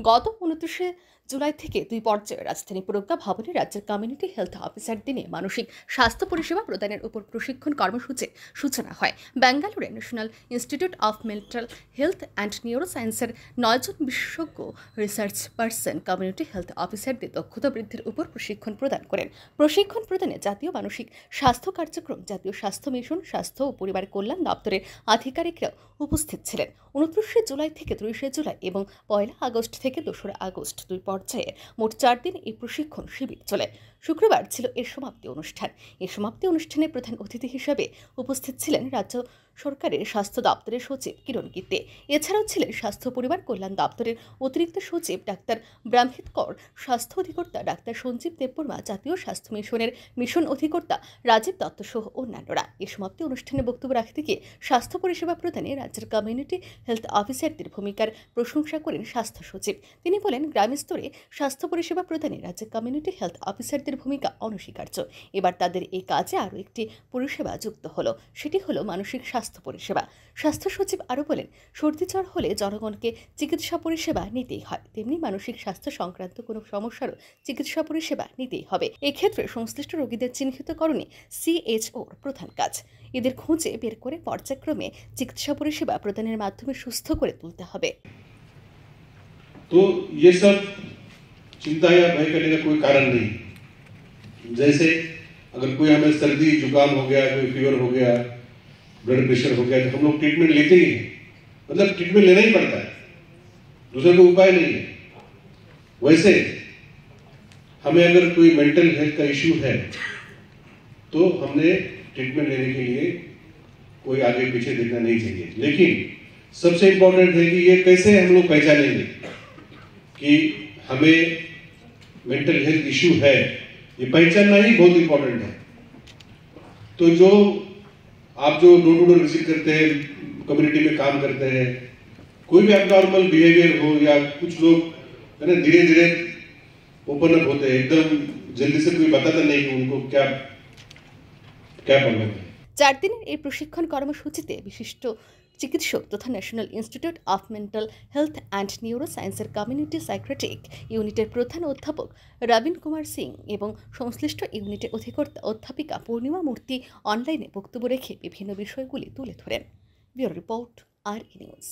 গত উনত্রিশে জুলাই থেকে দুই পর্যায়ে রাজধানী প্রজ্ঞা ভবনে রাজ্যের কমিউনিটি হেলথ অফিসার দিনে মানসিক স্বাস্থ্য পরিষেবা প্রদানের উপর প্রশিক্ষণ কর্মসূচির সূচনা হয়। ব্যাঙ্গালোরে national institute of mental health and neuro সায়েন্সের নয়জন বিশেষজ্ঞ রিসার্চ পার্সন কমিউনিটি হেলথ অফিসারদের দক্ষতা বৃদ্ধির উপর প্রশিক্ষণ প্রদান করেন। প্রশিক্ষণ প্রদানে জাতীয় মানসিক স্বাস্থ্য কার্যক্রম, জাতীয় স্বাস্থ্য মিশন, স্বাস্থ্য ও পরিবার কল্যাণ দপ্তরের আধিকারিকরাও উপস্থিত ছিলেন। উনত্রিশে জুলাই থেকে ত্রিশে জুলাই এবং পয়লা আগস্ট থেকে দোসরা আগস্ট দুই পর্যায়ে মোট চার দিন এই প্রশিক্ষণ শিবির চলে। শুক্রবার ছিল এর সমাপ্তি অনুষ্ঠান। এই সমাপ্তি অনুষ্ঠানে প্রধান অতিথি হিসেবে উপস্থিত ছিলেন রাজ্য সরকারের স্বাস্থ্য দপ্তরের সচিব কিরণ গীতে এছাড়াও ছিলেন স্বাস্থ্য পরিবার কল্যাণ দপ্তরের অতিরিক্ত সচিব ডাক্তার ব্রাহ্মিত কর, স্বাস্থ্য অধিকর্তা ডাক্তার সঞ্জীব দেববর্মা, জাতীয় স্বাস্থ্য মিশনের মিশন অধিকর্তা রাজীব দত্ত সহ অন্যান্যরা। এ সমাপ্তি অনুষ্ঠানে বক্তব্য রাখতে গিয়ে স্বাস্থ্য পরিষেবা প্রদানে রাজ্যের কমিউনিটি হেলথ অফিসারদের ভূমিকার প্রশংসা করেন স্বাস্থ্য সচিব। তিনি বলেন, গ্রামের স্তরে স্বাস্থ্য পরিষেবা প্রদানে রাজ্যের কমিউনিটি হেলথ অফিসারদের ভূমিকা অনস্বীকার্য এবার তাদের এই কাজে আরও একটি পরিষেবা যুক্ত হলো সেটি হলো মানসিক স্বাস্থ্য পরিষেবা স্বাস্থ্য সচিব আরও বলেন সর্দি জ্বর হলে জনগণকে চিকিৎসা পরিষেবা নিতেই হয় তেমনি মানসিক স্বাস্থ্য সংক্রান্ত কোনো সমস্যারও চিকিৎসা পরিষেবা নিতেই হবে এক্ষেত্রে সংশ্লিষ্ট রোগীদের চিহ্নিতকরণে সিএইচওর প্রধান কাজ এদের খুঁজে বের করে পর্যায়ক্রমে চিকিৎসা পরিষেবা প্রদানের মাধ্যমে সুস্থ করে তুলতে হবে तो ये सब चिंता या भय करने का कोई कारण नहीं जैसे अगर कोई हमें सर्दी, जुकाम हो गया, कोई फीवर हो गया ब्लड प्रेशर हो गया तो हम लोग ट्रीटमेंट लेते ही हैं। मतलब ट्रीटमेंट लेना ही पड़ता है। दूसरा कोई उपाय नहीं है। वैसे हमें अगर कोई मेंटल हेल्थ का इश्यू है तो हमने ट्रीटमेंट लेने के लिए कोई आगे पीछे देखना नहीं चाहिए। लेकिन सबसे इंपॉर्टेंट है कि ये कैसे हम लोग पहचानेंगे कि हमें मेंटल हेल्थ इश्यू है ये पहचानना ही बहुत इंपॉर्टेंट है तो जो आप जो डोर टू डोर विजिट करते हैं कम्युनिटी में काम करते हैं कोई भी नॉर्मल बिहेवियर हो या कुछ लोग है ना धीरे धीरे ओपन अप होते हैं एकदम जल्दी से कोई बताता नहीं कि उनको क्या क्या प्रॉब्लम है চার দিনের এই প্রশিক্ষণ কর্মসূচিতে বিশিষ্ট চিকিৎসক তথা national institute of mental health and neuro সায়েন্সের কমিউনিটি সাইক্রেটিক ইউনিটের প্রধান অধ্যাপক রবীন কুমার সিং এবং সংশ্লিষ্ট ইউনিটের অধিকর্তা অধ্যাপিকা পূর্ণিমা মূর্তি অনলাইনে বক্তব্য রেখে বিভিন্ন বিষয়গুলি তুলে ধরেন। ব্যুরো রিপোর্ট আর নিউজ